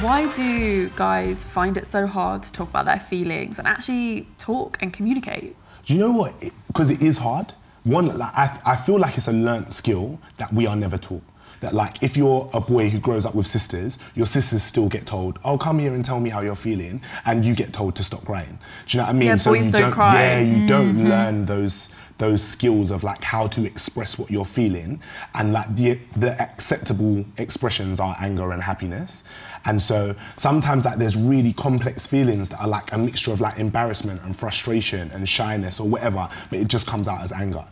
Why do guys find it so hard to talk about their feelings and actually talk and communicate? You know what? Because it, it is hard. One, like, I, I feel like it's a learnt skill that we are never taught. That like, if you're a boy who grows up with sisters, your sisters still get told, "Oh, come here and tell me how you're feeling," and you get told to stop crying. Do you know what I mean? Yeah, boys you don't cry. Yeah, you don't mm-hmm. learn those those skills of like how to express what you're feeling, and like the the acceptable expressions are anger and happiness. And so sometimes like there's really complex feelings that are like a mixture of like embarrassment and frustration and shyness or whatever, but it just comes out as anger.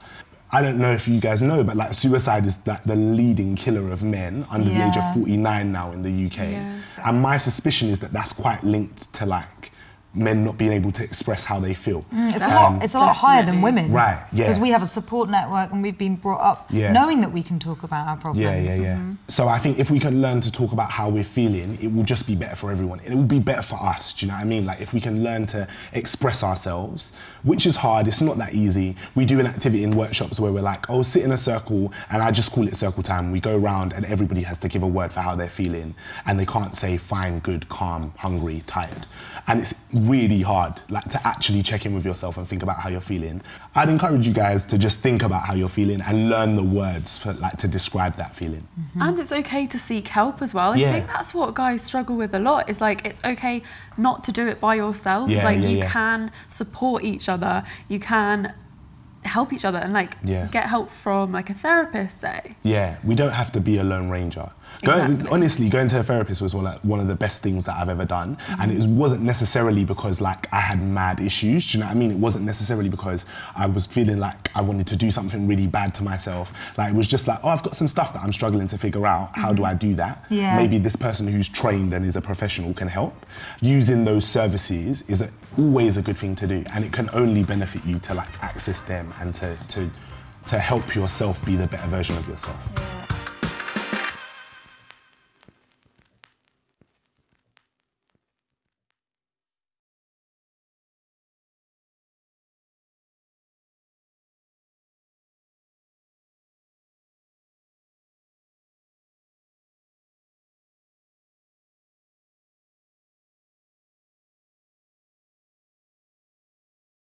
I don't know if you guys know, but like suicide is like the leading killer of men under the age of 49 now in the UK. Yeah. And my suspicion is that that's quite linked to like men not being able to express how they feel. It's a Um, lot. It's a lot higher than women, Right, yeah. Because we have a support network and we've been brought up Yeah. knowing that we can talk about our problems. Yeah, yeah, yeah. So I think if we can learn to talk about how we're feeling, it will just be better for everyone. It will be better for us. Do you know what I mean? Like if we can learn to express ourselves, which is hard. It's not that easy. We do an activity in workshops where we're like, oh, sit in a circle, and I just call it circle time. We go around and everybody has to give a word for how they're feeling, and they can't say fine, good, calm, hungry, tired, and it's really hard. Like to actually check in with yourself and think about how you're feeling. I'd encourage you guys to just think about how you're feeling and learn the words for like to describe that feeling. Mm-hmm. And it's okay to seek help as well. I think that's what guys struggle with a lot. Is like it's okay not to do it by yourself. Yeah, like yeah, you yeah. can support each other. You can help each other and like Yeah. get help from like a therapist, say. Yeah, we don't have to be a lone ranger. Going, Exactly. honestly, going to a therapist was one of, one of the best things that I've ever done, mm-hmm. and it wasn't necessarily because like I had mad issues. Do you know what I mean? It wasn't necessarily because I was feeling like I wanted to do something really bad to myself. Like it was just like, oh, I've got some stuff that I'm struggling to figure out. How do mm-hmm. I do that? Yeah. Maybe this person who's trained and is a professional can help. Using those services is a, always a good thing to do, and it can only benefit you to like access them and to to to help yourself be the better version of yourself. Yeah.